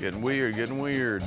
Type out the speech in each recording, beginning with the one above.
Getting weird, getting weird.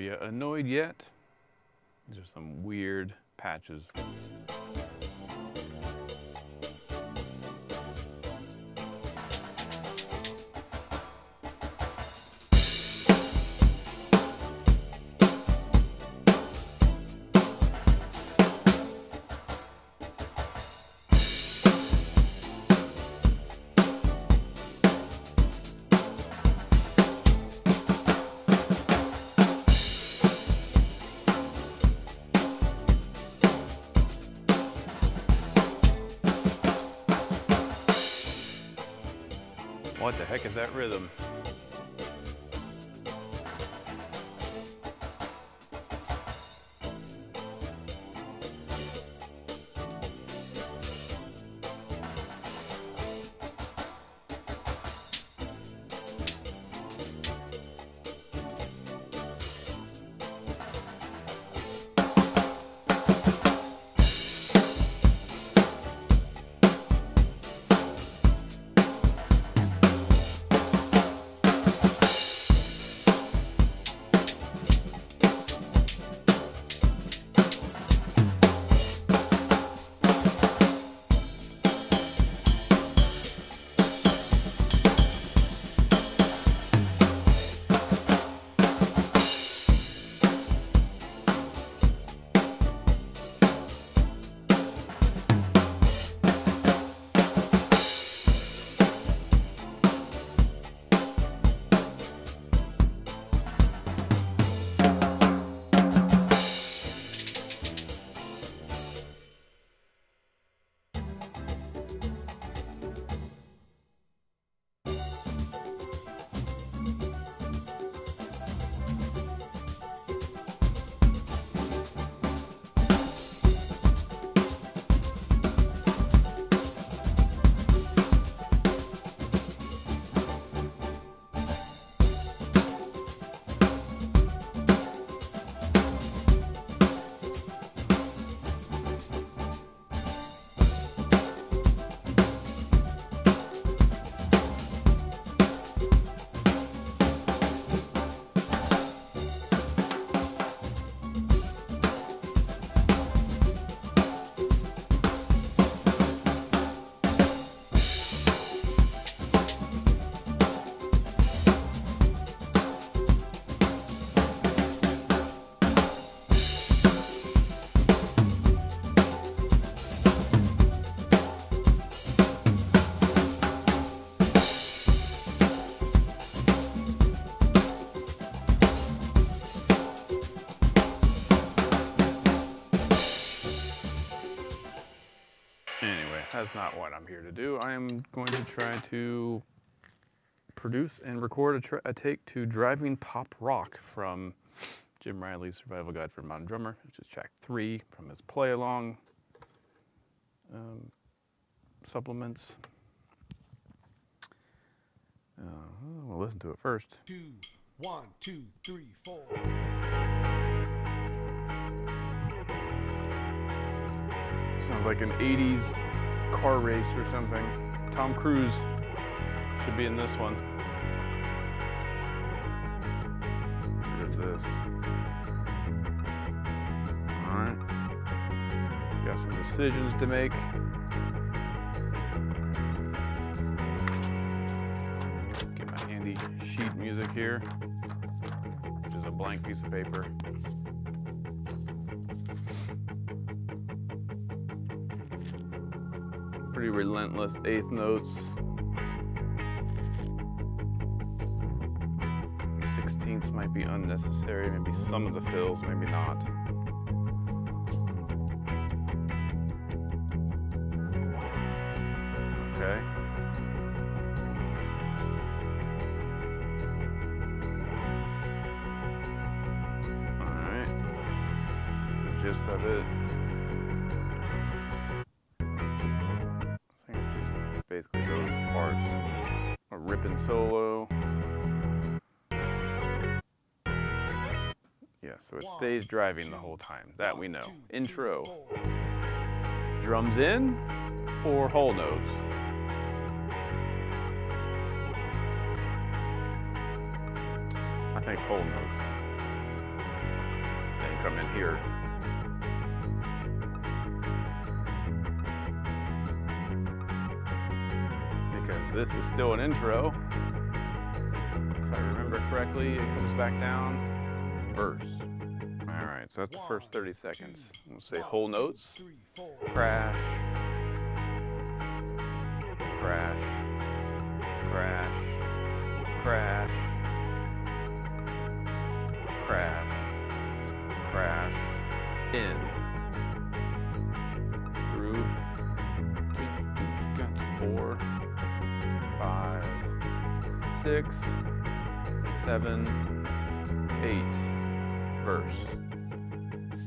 Are you annoyed yet? These are some weird patches. Is that rhythm? Here to do. I am going to try to produce and record a, a take to Driving Pop Rock from Jim Riley's Survival Guide for Modern Drummer, which is track three from his play along um, supplements. Uh, we'll listen to it first. two, one, two, three, four. Sounds like an 80s car race or something. Tom Cruise should be in this one. Look at this. Alright. Got some decisions to make. Get my handy sheet music here, which is a blank piece of paper. Relentless eighth notes. Sixteenths might be unnecessary, maybe some of the fills, maybe not. Solo. Yeah, so it stays driving the whole time. That we know. Intro. Drums in or whole notes? I think whole notes. Then come in here. Because this is still an intro. If I remember correctly, it comes back down, verse. All right, so that's the first 30 seconds. We'll say whole notes, crash, crash, crash, crash, crash, crash, in, six, seven, eight. Verse.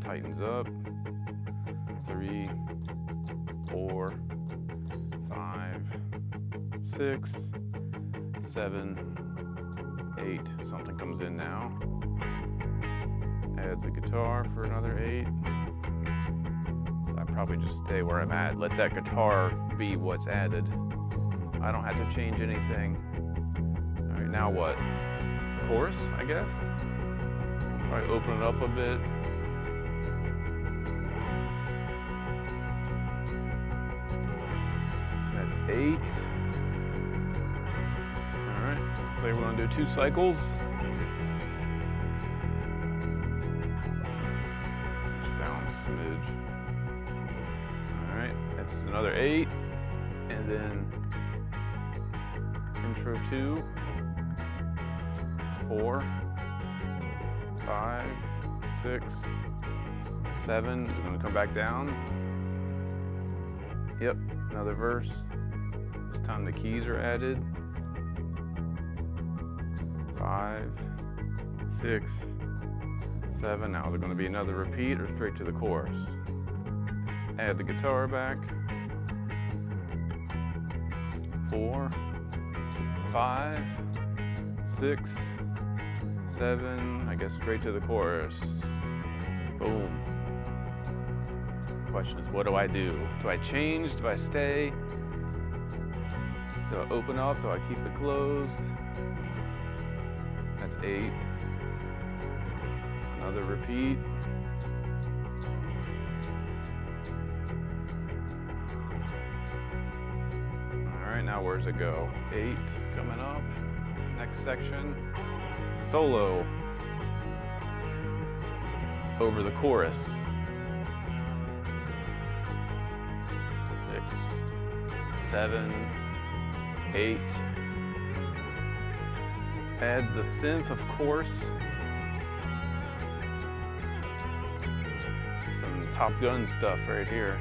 Tightens up. Three, four, five, six, seven, eight. Something comes in now. Adds a guitar for another eight. I probably just stay where I'm at. Let that guitar be what's added. I don't have to change anything. All right, now what? Chorus, I guess. Probably open it up a bit. That's eight. All right, play. We're gonna do two cycles. Just down smidge. All right, that's another eight, and then intro two, four, five, six, seven. Is gonna come back down. Yep, another verse. This time the keys are added. Five, six, seven. Now is it gonna be another repeat or straight to the chorus? Add the guitar back. Four, five, six, seven, I guess straight to the chorus. Boom. Question is, what do I do? Do I change? Do I stay? Do I open up? Do I keep it closed? That's eight. Another repeat. All right, now where's it go? Eight coming up. Next section. Solo. Over the chorus. Six, seven, eight. Adds the synth, of course. Some Top Gun stuff right here.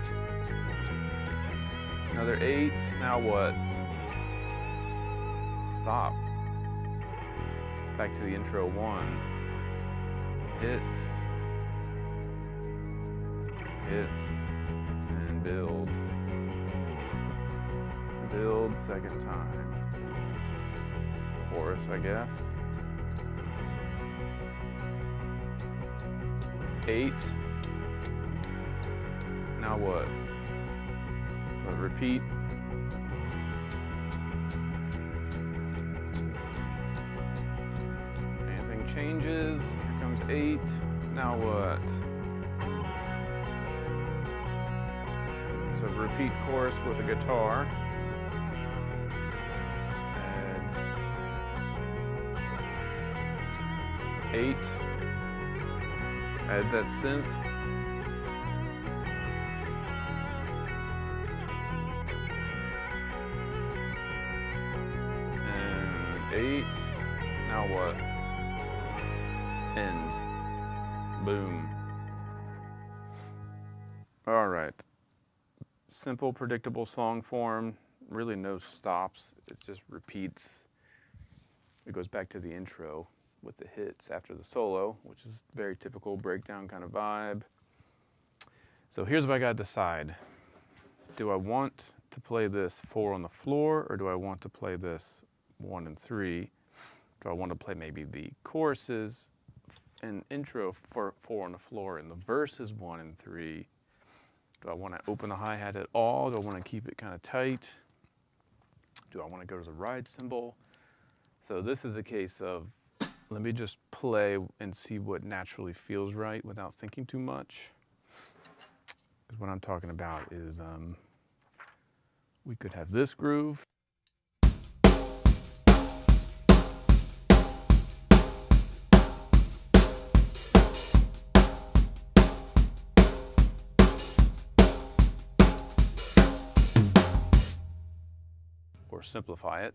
Another eight. Now what? Stop. Back to the intro one. Hits. Hits. And build. Build second time. Chorus, I guess. Eight. Now what? Repeat. Eight. Now what? It's a repeat chorus with a guitar. Add eight. Adds that synth. Simple, predictable song form. Really no stops. It just repeats. It goes back to the intro with the hits after the solo, which is very typical breakdown kind of vibe. So here's what I gotta decide. Do I want to play this four on the floor or do I want to play this one and three? Do I want to play maybe the choruses and intro for four on the floor and the verses one and three? Do I want to open the hi-hat at all? Do I want to keep it kind of tight? Do I want to go to the ride cymbal? So this is a case of let me just play and see what naturally feels right without thinking too much. Because what I'm talking about is um, we could have this groove. Simplify it.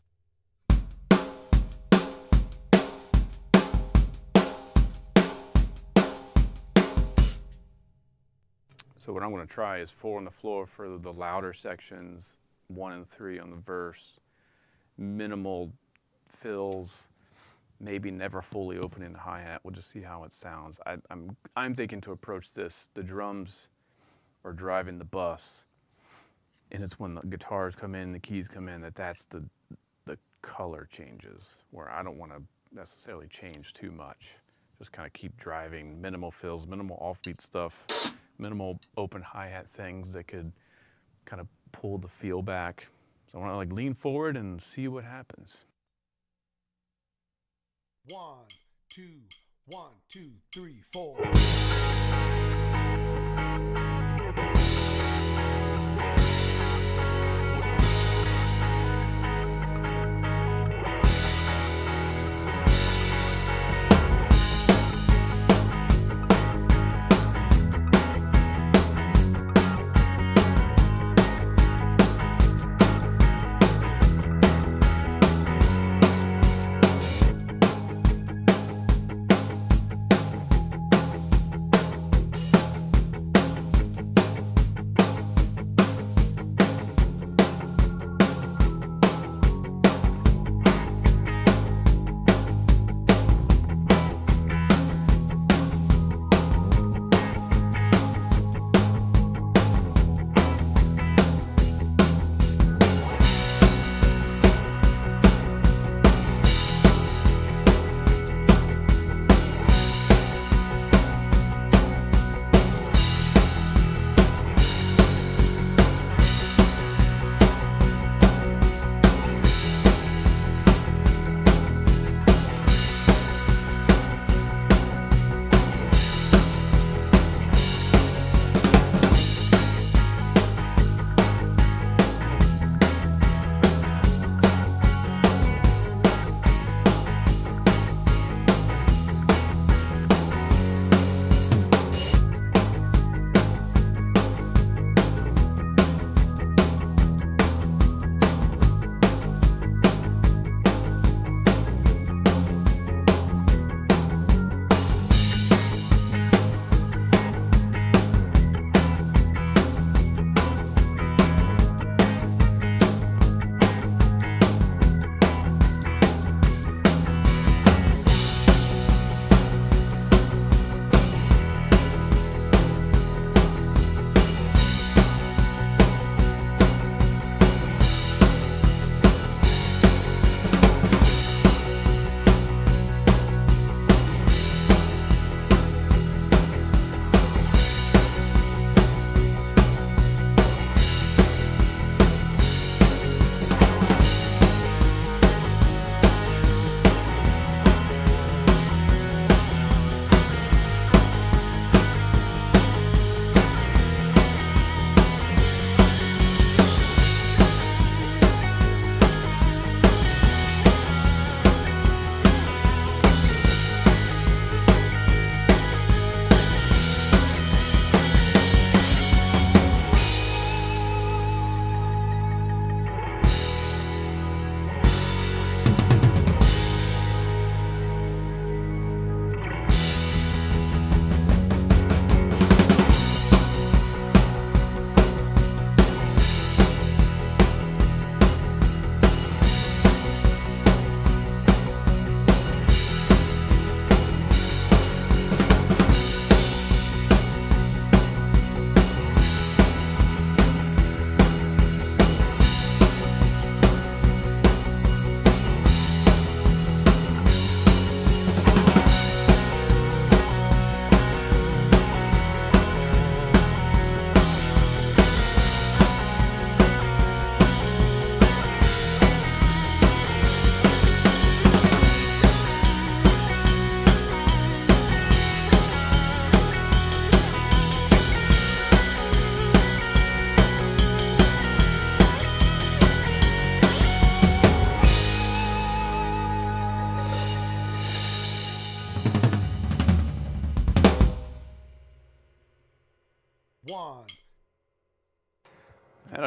So what I'm going to try is four on the floor for the louder sections, one and three on the verse, minimal fills, maybe never fully opening the hi-hat. We'll just see how it sounds. I, I'm, I'm thinking to approach this, the drums are driving the bus, and it's when the guitars come in, the keys come in, that that's the, the color changes, where I don't want to necessarily change too much. Just kind of keep driving minimal fills, minimal offbeat stuff, minimal open hi-hat things that could kind of pull the feel back. So I want to like lean forward and see what happens. One, two, one, two, three, four.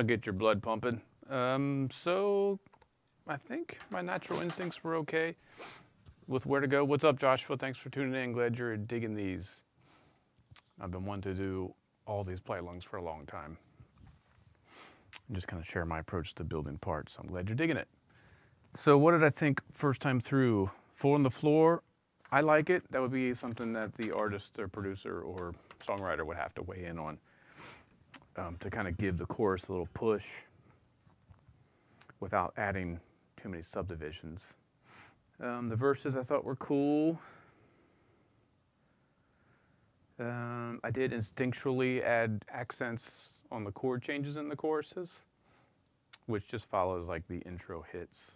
That'll get your blood pumping. Um, so I think my natural instincts were okay with where to go. What's up, Joshua? Thanks for tuning in. Glad you're digging these. I've been wanting to do all these play alongs for a long time. And just kind of share my approach to building parts. I'm glad you're digging it. So what did I think first time through? Four on the floor, I like it. That would be something that the artist or producer or songwriter would have to weigh in on um, to kind of give the chorus a little push without adding too many subdivisions. Um, the verses I thought were cool. Um, I did instinctually add accents on the chord changes in the choruses, which just follows like the intro hits.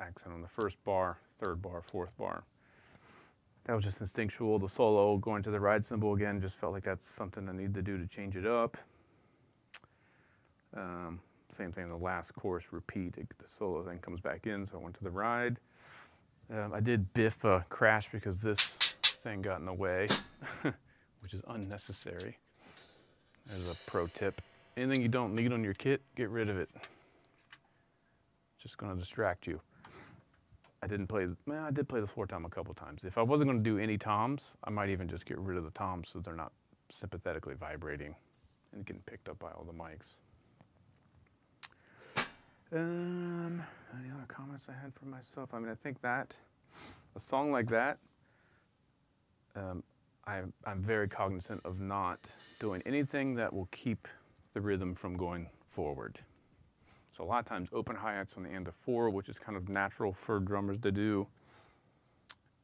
Accent on the first bar, third bar, fourth bar. That was just instinctual. The solo going to the ride cymbal again just felt like that's something I need to do to change it up. Um, same thing in the last chorus, repeat. It, the solo then comes back in, so I went to the ride. Um, I did biff a crash because this thing got in the way, which is unnecessary. There's a pro tip. Anything you don't need on your kit, get rid of it. Just gonna distract you. I didn't play, well, I did play the floor tom a couple times. If I wasn't gonna do any toms, I might even just get rid of the toms so they're not sympathetically vibrating and getting picked up by all the mics. Um, any other comments I had for myself? I mean, I think that a song like that, um, I'm, I'm very cognizant of not doing anything that will keep the rhythm from going forward. So a lot of times open hi-hats on the end of four, which is kind of natural for drummers to do,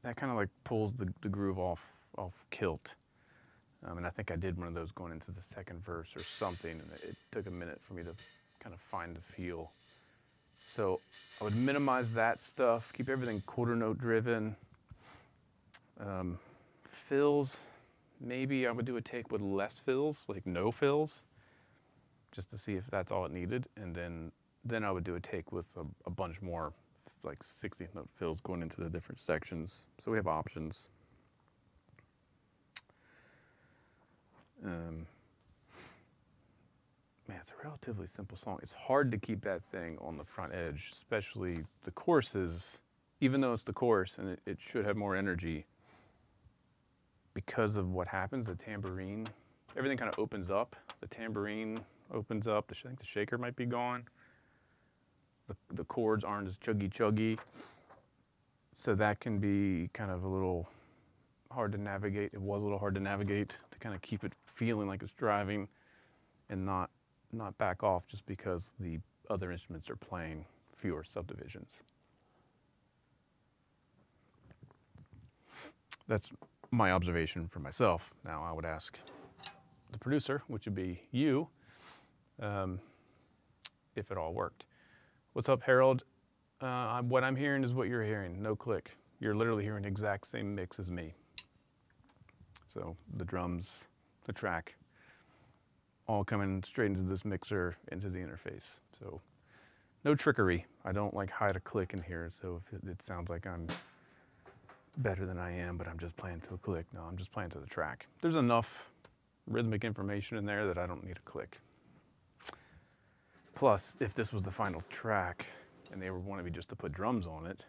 that kind of like pulls the, the groove off, off kilt. Um, and I think I did one of those going into the second verse or something, and it, took a minute for me to kind of find the feel. So I would minimize that stuff, keep everything quarter note driven. Um, fills, maybe I would do a take with less fills, like no fills, just to see if that's all it needed. And then, then I would do a take with a, a bunch more like 16th note fills going into the different sections. So we have options. Um, man, it's a relatively simple song. It's hard to keep that thing on the front edge, especially the choruses, even though it's the chorus and it, it should have more energy because of what happens, the tambourine, everything kind of opens up. The tambourine opens up. I think the shaker might be gone. The, the chords aren't as chuggy chuggy. So that can be kind of a little hard to navigate. It was a little hard to navigate to kind of keep it feeling like it's driving and not not back off just because the other instruments are playing fewer subdivisions. That's my observation for myself. Now I would ask the producer, which would be you, um, if it all worked. What's up, Harold? Uh, what I'm hearing is what you're hearing. No click. You're literally hearing the exact same mix as me. So the drums, the track, all coming straight into this mixer, into the interface. So no trickery. I don't like hide a click in here, so if it, it sounds like I'm better than I am, but I'm just playing to a click. No, I'm just playing to the track. There's enough rhythmic information in there that I don't need a click. Plus, if this was the final track and they were wanting me just to put drums on it,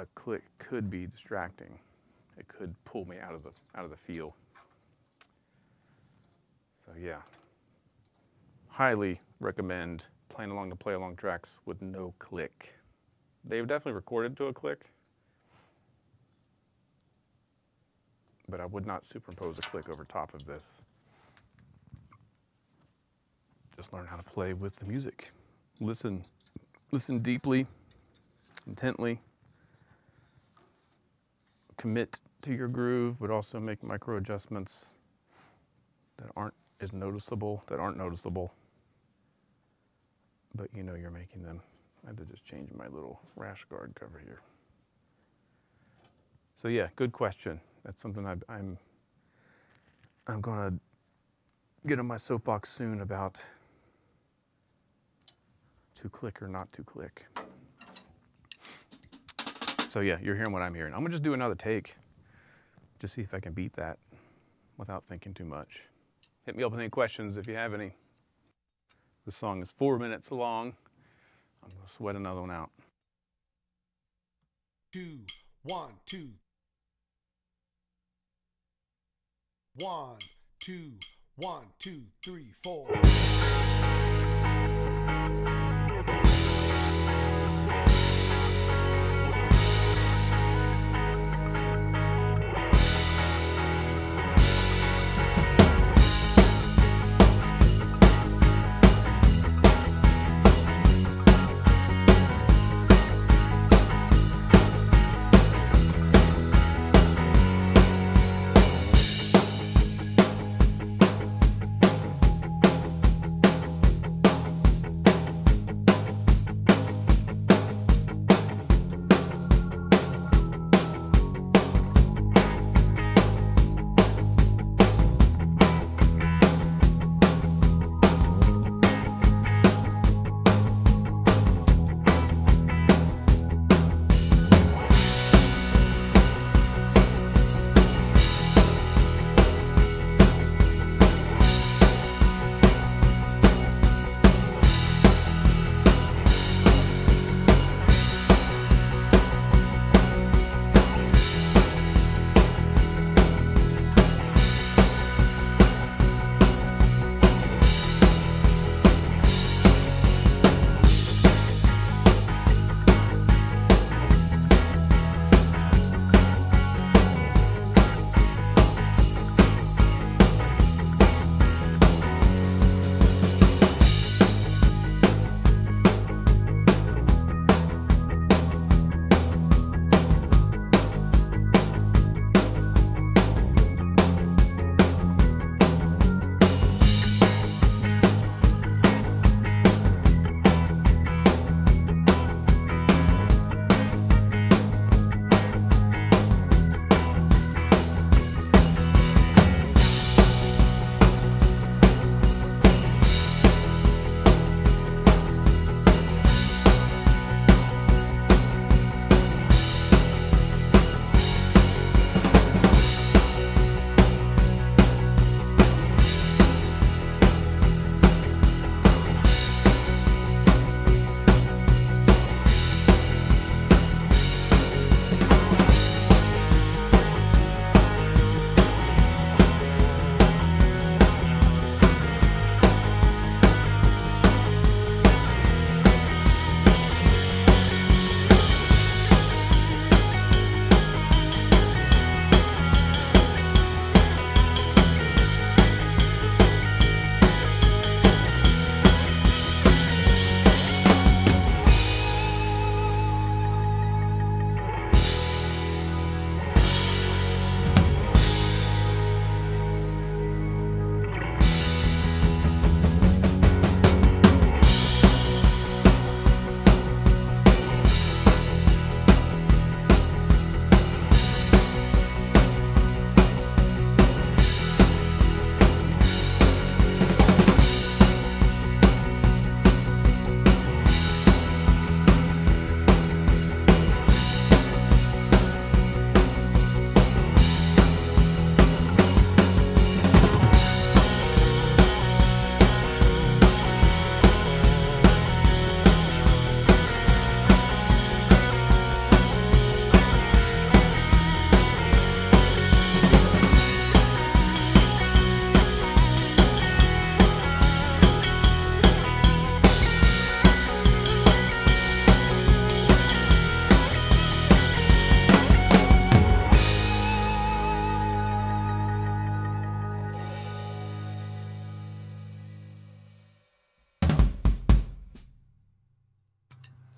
a click could be distracting. It could pull me out of the out of the feel. So yeah, highly recommend playing along the play along tracks with no click. They've definitely recorded to a click, but I would not superimpose a click over top of this. Just learn how to play with the music. Listen, listen deeply, intently. Commit to your groove, but also make micro adjustments that aren't as noticeable, that aren't noticeable, but you know you're making them. I had to just change my little rash guard cover here. So yeah, good question. That's something I, I'm I'm gonna get on my soapbox soon about to click or not to click. So yeah, you're hearing what I'm hearing. I'm gonna just do another take, just see if I can beat that without thinking too much. Hit me up with any questions if you have any. The song is four minutes long. I'm gonna sweat another one out. Two, one, two. One, two, one, two, three, four.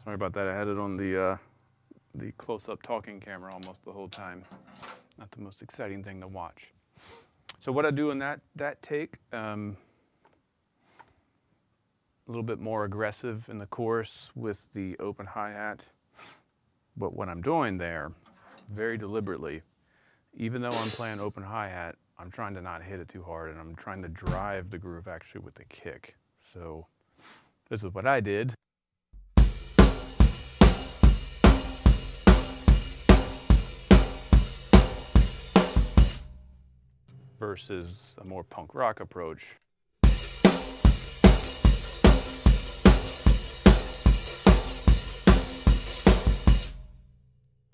Sorry about that. I had it on the uh, the close-up talking camera almost the whole time. Not the most exciting thing to watch. So what I do in that that take, um, a little bit more aggressive in the chorus with the open hi-hat. But what I'm doing there, very deliberately, even though I'm playing open hi-hat, I'm trying to not hit it too hard and I'm trying to drive the groove actually with the kick. So this is what I did. Versus a more punk rock approach.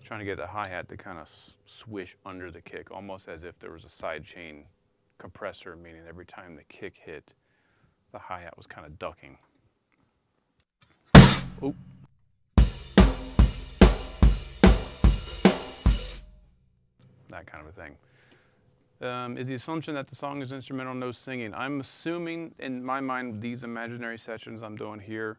Trying to get the hi-hat to kind of swish under the kick, almost as if there was a side chain compressor, meaning every time the kick hit, the hi-hat was kind of ducking. That kind of a thing um, is the assumption that the song is instrumental, no singing. I'm assuming, in my mind, these imaginary sessions I'm doing here,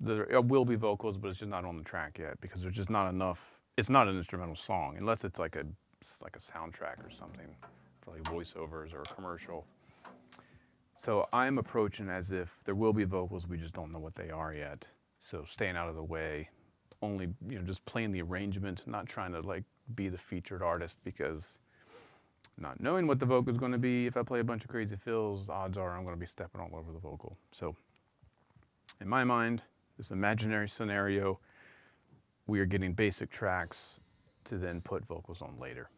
there will be vocals, but it's just not on the track yet because there's just not enough. It's not an instrumental song unless it's like a like a soundtrack or something for like voiceovers or a commercial. So I'm approaching as if there will be vocals, we just don't know what they are yet. So staying out of the way, only you know just playing the arrangement, not trying to like be the featured artist because not knowing what the vocal is going to be, if I play a bunch of crazy fills, odds are I'm going to be stepping all over the vocal. So in my mind, this imaginary scenario, we are getting basic tracks to then put vocals on later,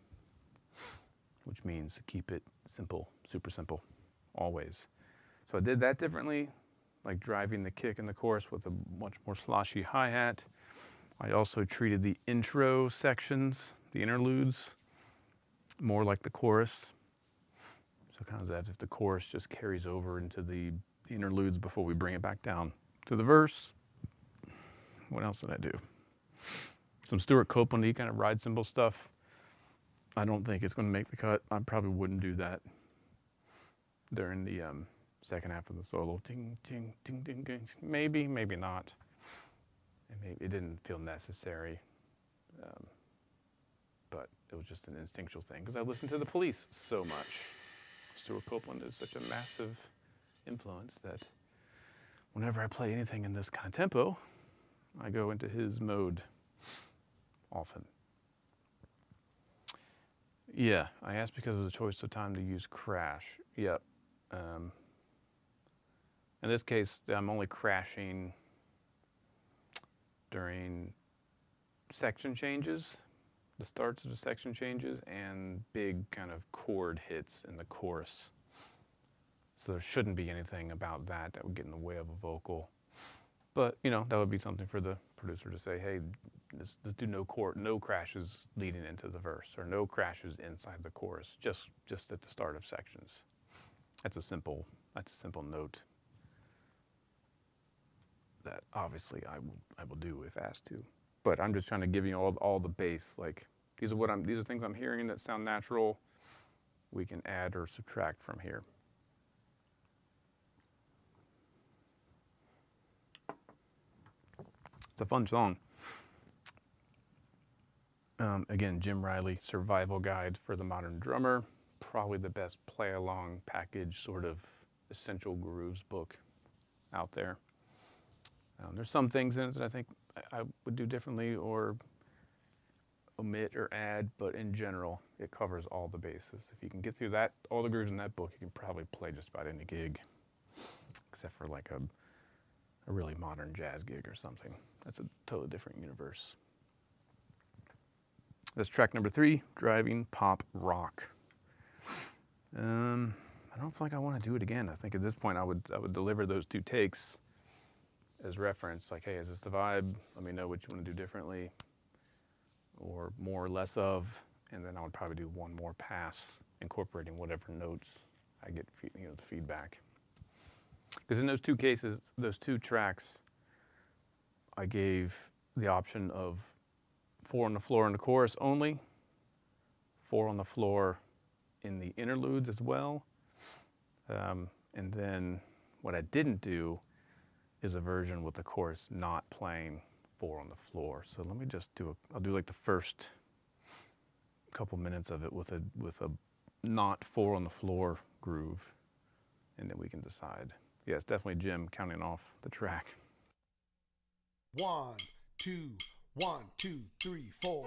which means keep it simple, super simple, always. So I did that differently, like driving the kick in the chorus with a much more sloshy hi-hat. I also treated the intro sections, the interludes, more like the chorus. So kind of as if the chorus just carries over into the interludes before we bring it back down to the verse. What else did I do? Some Stewart Copeland kind of ride cymbal stuff. I don't think it's going to make the cut. I probably wouldn't do that during the um, second half of the solo. Ting, ting, ting, ting, ting. Maybe, maybe not. It, maybe, it didn't feel necessary. Um, it was just an instinctual thing because I listened to the police so much. Stewart Copeland is such a massive influence that whenever I play anything in this kind of tempo, I go into his mode often. Yeah, I asked because of the choice of time to use crash. Yep. Um, in this case, I'm only crashing during section changes the starts of the section changes and big kind of chord hits in the chorus. So there shouldn't be anything about that that would get in the way of a vocal. But, you know, that would be something for the producer to say, hey, let's, let's do no chord, no crashes leading into the verse or no crashes inside the chorus, just, just at the start of sections. That's a simple, that's a simple note that obviously I will, I will do if asked to but I'm just trying to give you all, all the base. Like these are what I'm, these are things I'm hearing that sound natural. We can add or subtract from here. It's a fun song. Um, again, Jim Riley, Survival Guide for the Modern Drummer. Probably the best play along package, sort of essential grooves book out there. Um, there's some things in it that I think I would do differently or omit or add, but in general, it covers all the bases. If you can get through that, all the grooves in that book, you can probably play just about any gig, except for like a, a really modern jazz gig or something. That's a totally different universe. That's track number three, Driving Pop Rock. Um, I don't feel like I want to do it again. I think at this point I would I would deliver those two takes as reference, like, hey, is this the vibe? Let me know what you want to do differently or more or less of, and then I would probably do one more pass incorporating whatever notes I get, you know, the feedback. Because in those two cases, those two tracks, I gave the option of four on the floor in the chorus only, four on the floor in the interludes as well. Um, and then what I didn't do is a version with the chorus not playing four on the floor. So let me just do a, I'll do like the first couple minutes of it with a, with a not four on the floor groove, and then we can decide. Yeah, it's definitely Jim counting off the track. One, two, one, two, three, four.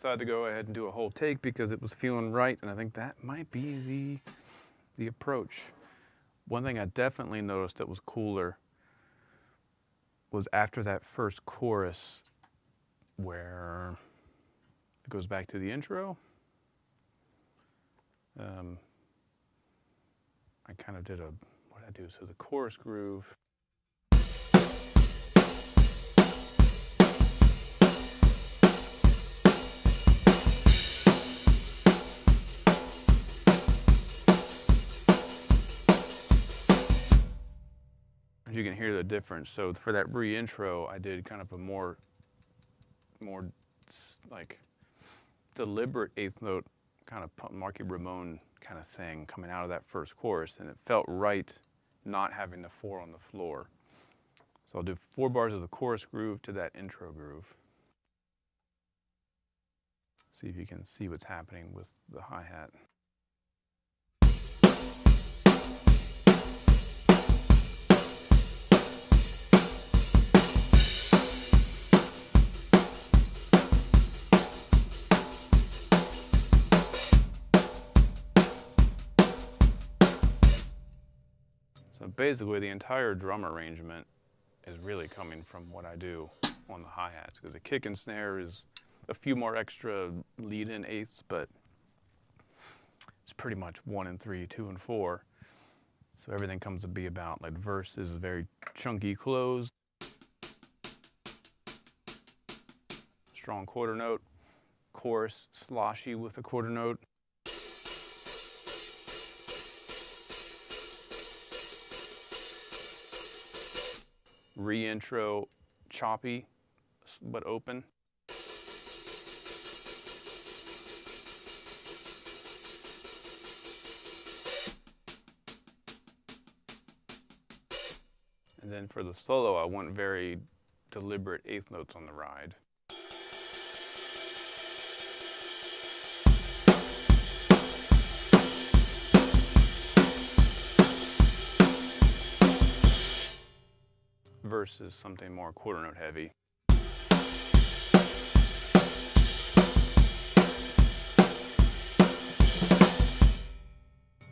Decided to go ahead and do a whole take because it was feeling right, and I think that might be the the approach. One thing I definitely noticed that was cooler was after that first chorus where it goes back to the intro. Um, I kind of did a, what did I do? So the chorus groove. Hear the difference. So for that re-intro, I did kind of a more, more like deliberate eighth note, kind of Marky Ramone kind of thing coming out of that first chorus, and it felt right not having the four on the floor. So I'll do four bars of the chorus groove to that intro groove. See if you can see what's happening with the hi-hat. Basically, the entire drum arrangement is really coming from what I do on the hi-hats because the kick and snare is a few more extra lead-in eighths, but it's pretty much one and three, two and four. So everything comes to be about like verse is very chunky close, strong quarter note, chorus sloshy with a quarter note. Re-intro choppy but open. And then for the solo, I want very deliberate eighth notes on the ride. Versus something more quarter note heavy.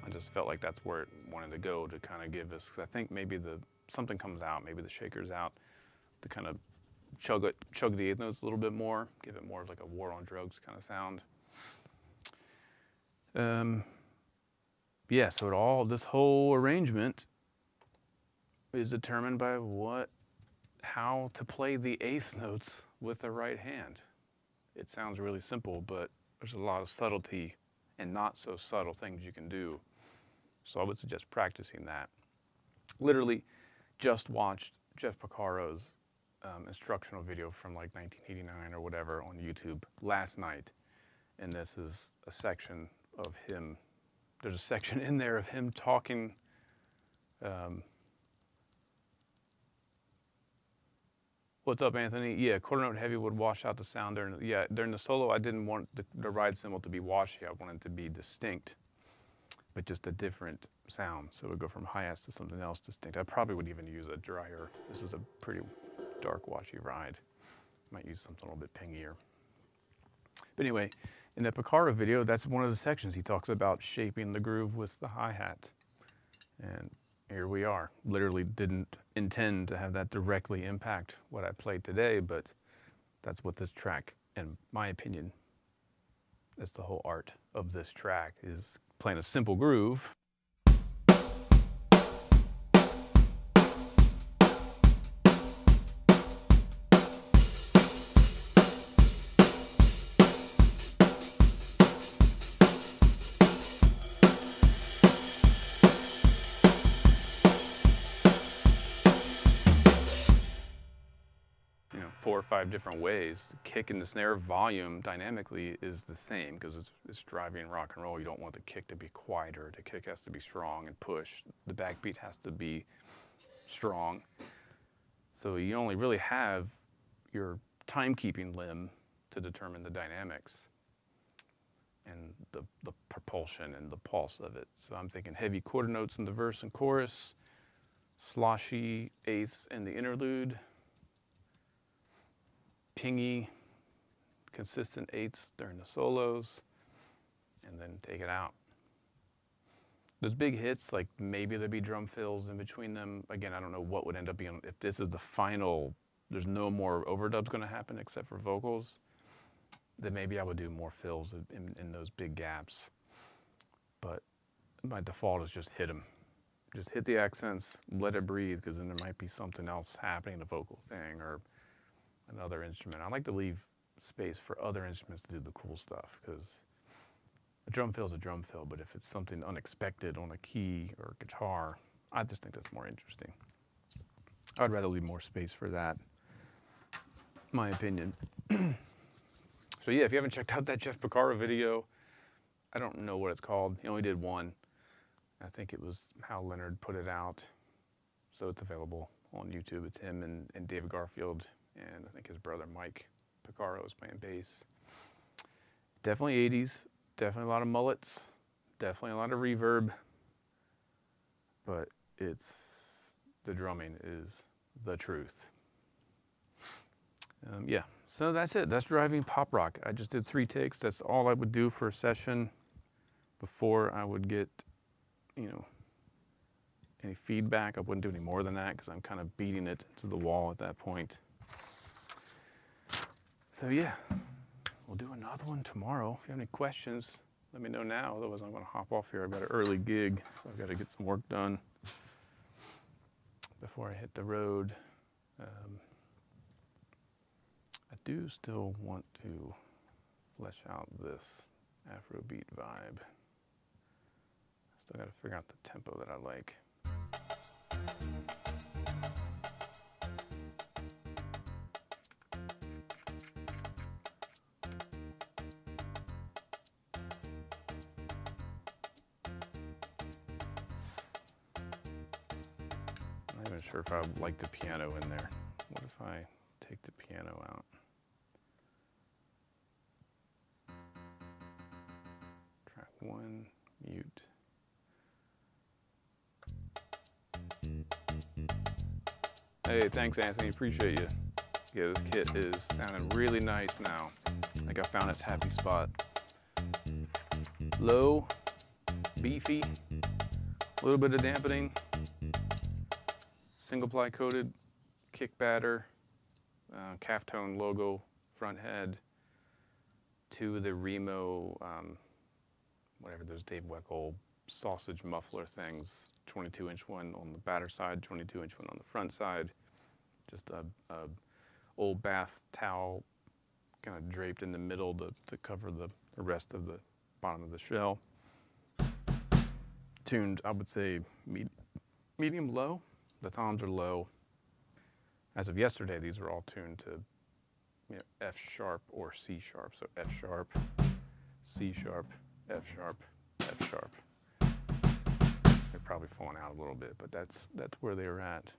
I just felt like that's where it wanted to go to kind of give us. Cause I think maybe the something comes out, maybe the shaker's out, to kind of chug it, chug the eighth notes a little bit more, give it more of like a war on drugs kind of sound. Um, yeah, so it all this whole arrangement is determined by what, how to play the eighth notes with the right hand. It sounds really simple, but there's a lot of subtlety and not so subtle things you can do. So I would suggest practicing that. Literally, just watched Jeff Porcaro's um, instructional video from like 1989 or whatever on YouTube last night, and this is a section of him. There's a section in there of him talking. Um, What's up, Anthony? Yeah, quarter note heavy would wash out the sound during. The, yeah, during the solo, I didn't want the, the ride cymbal to be washy. I wanted it to be distinct, but just a different sound. So it would go from hi-hats to something else distinct. I probably would even use a drier. This is a pretty dark, washy ride. Might use something a little bit pingier. But anyway, in the Porcaro video, that's one of the sections. He talks about shaping the groove with the hi-hat. And here we are. Literally didn't intend to have that directly impact what I played today, but that's what this track, in my opinion, is the whole art of this track is playing a simple groove. Five different ways. The kick and the snare volume dynamically is the same because it's, it's driving rock and roll. You don't want the kick to be quieter. The kick has to be strong and push. The backbeat has to be strong. So you only really have your timekeeping limb to determine the dynamics and the, the propulsion and the pulse of it. So I'm thinking heavy quarter notes in the verse and chorus, sloshy eighths in the interlude, pingy, consistent eighths during the solos, and then take it out. Those big hits, like maybe there'd be drum fills in between them. Again, I don't know what would end up being, if this is the final, there's no more overdubs gonna happen except for vocals, then maybe I would do more fills in, in, those big gaps. But my default is just hit them. Just hit the accents, let it breathe, because then there might be something else happening, a vocal thing, or another instrument. I like to leave space for other instruments to do the cool stuff because a drum fill is a drum fill, but if it's something unexpected on a key or a guitar, I just think that's more interesting. I'd rather leave more space for that. My opinion. so yeah, if you haven't checked out that Jeff Porcaro video, I don't know what it's called. He only did one. I think it was Hal Leonard put it out. So it's available on YouTube. It's him and, and David Garfield and I think his brother Mike Porcaro is playing bass. Definitely 80s, definitely a lot of mullets, definitely a lot of reverb, but it's the drumming is the truth. Um, yeah, so that's it. That's driving pop rock. I just did three takes. That's all I would do for a session before I would get, you know, any feedback. I wouldn't do any more than that because I'm kind of beating it to the wall at that point. So yeah, we'll do another one tomorrow. If you have any questions, let me know now. Otherwise, I'm going to hop off here. I've got an early gig, so I've got to get some work done before I hit the road. Um, I do still want to flesh out this Afrobeat vibe. Still got to figure out the tempo that I like. Even sure if I like the piano in there. What if I take the piano out? Track one, mute. Hey, thanks Anthony, appreciate you. Yeah, this kit is sounding really nice now. Think I found its happy spot. Low, beefy, a little bit of dampening, single ply coated kick batter, uh, calf tone logo front head, to the Remo, um, whatever those Dave Weckl sausage muffler things, 22 inch one on the batter side, 22 inch one on the front side, just a, a old bath towel kind of draped in the middle to, to cover the, the rest of the bottom of the shell. Tuned, I would say, med- medium low. The toms are low. As of yesterday, these were all tuned to you know, F sharp or C sharp. So F sharp, C sharp, F sharp, F sharp. They're probably falling out a little bit, but that's that's where they were at.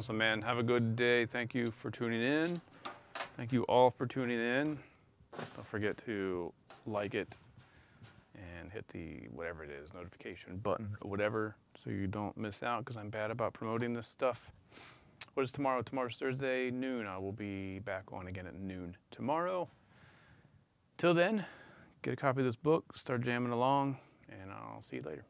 Awesome, man. Have a good day. Thank you for tuning in. Thank you all for tuning in. Don't forget to like it and hit the whatever it is notification button or whatever so you don't miss out because I'm bad about promoting this stuff. What is tomorrow? Tomorrow's Thursday, noon. I will be back on again at noon tomorrow. Till then, get a copy of this book, start jamming along, and I'll see you later.